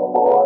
không bỏ